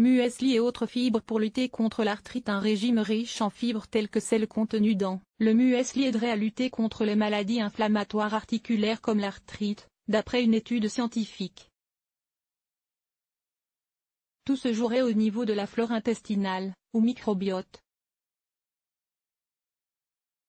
muesli et autres fibres pour lutter contre l'arthrite un régime riche en fibres telles que celles contenues dans le muesli aiderait à lutter contre les maladies inflammatoires articulaires comme l'arthrite, d'après une étude scientifique. Tout se jouerait au niveau de la flore intestinale, ou microbiote.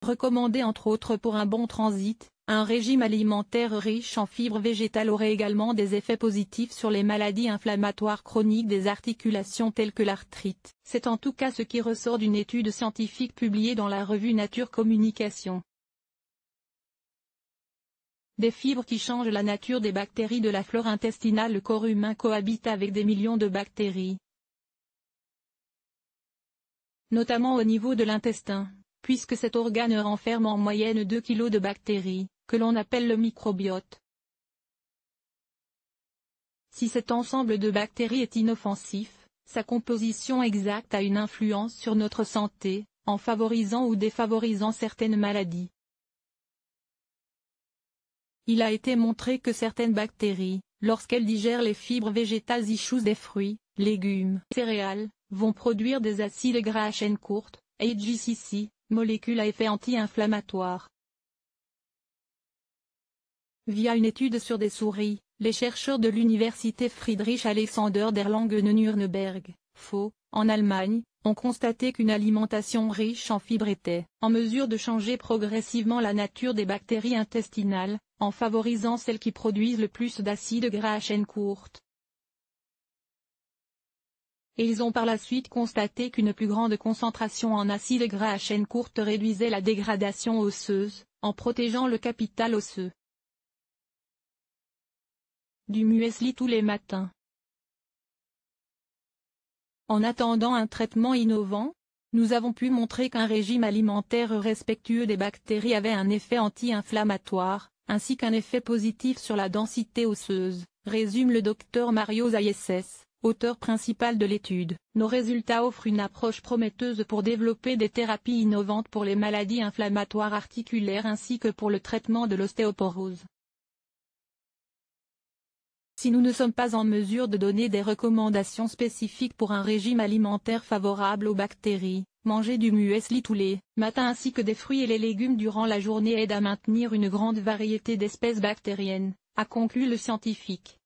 Recommandé entre autres pour un bon transit, un régime alimentaire riche en fibres végétales aurait également des effets positifs sur les maladies inflammatoires chroniques des articulations telles que l'arthrite. C'est en tout cas ce qui ressort d'une étude scientifique publiée dans la revue Nature Communication. Des fibres qui changent la nature des bactéries de la flore intestinale Le corps humain cohabite avec des millions de bactéries, notamment au niveau de l'intestin puisque cet organe renferme en moyenne 2 kg de bactéries, que l'on appelle le microbiote. Si cet ensemble de bactéries est inoffensif, sa composition exacte a une influence sur notre santé, en favorisant ou défavorisant certaines maladies. Il a été montré que certaines bactéries, lorsqu'elles digèrent les fibres végétales issues des fruits, légumes, céréales, vont produire des acides gras à chaîne courte, AGCC, molécule à effet anti-inflammatoire. Via une étude sur des souris, les chercheurs de l'université Friedrich Alexander der Lange-Nürnberg, FO, en Allemagne, ont constaté qu'une alimentation riche en fibres était en mesure de changer progressivement la nature des bactéries intestinales, en favorisant celles qui produisent le plus d'acides gras à chaîne courte ils ont par la suite constaté qu'une plus grande concentration en acides gras à chaîne courte réduisait la dégradation osseuse, en protégeant le capital osseux. Du muesli tous les matins. En attendant un traitement innovant, nous avons pu montrer qu'un régime alimentaire respectueux des bactéries avait un effet anti-inflammatoire, ainsi qu'un effet positif sur la densité osseuse, résume le docteur Mario Zayesses auteur principal de l'étude. Nos résultats offrent une approche prometteuse pour développer des thérapies innovantes pour les maladies inflammatoires articulaires ainsi que pour le traitement de l'ostéoporose. Si nous ne sommes pas en mesure de donner des recommandations spécifiques pour un régime alimentaire favorable aux bactéries, manger du muesli tous les matins ainsi que des fruits et les légumes durant la journée aide à maintenir une grande variété d'espèces bactériennes, a conclu le scientifique.